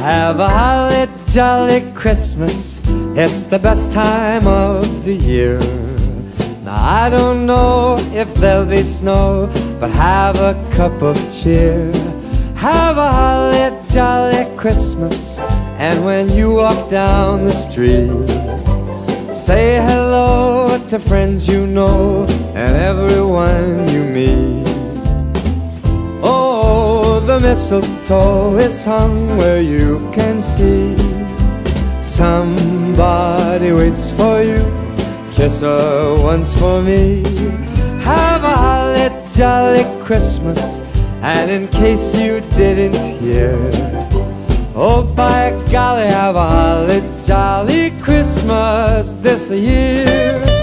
Have a holly jolly Christmas. It's the best time of the year. Now I don't know if there'll be snow, but have a cup of cheer. Have a holly jolly Christmas. And when you walk down the street, say hello to friends you know and everyone you meet. Mistletoe is hung where you can see. Somebody waits for you. Kiss her once for me. Have a holly jolly Christmas. And in case you didn't hear, oh by golly, have a holly jolly Christmas this year.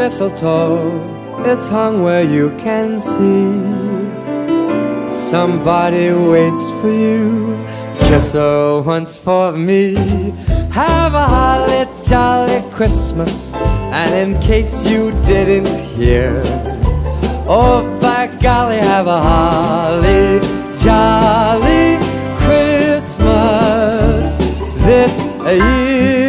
mistletoe is hung where you can see. Somebody waits for you. Kiss her once for me. Have a holly jolly Christmas. And in case you didn't hear, oh by golly, have a holly jolly Christmas this year.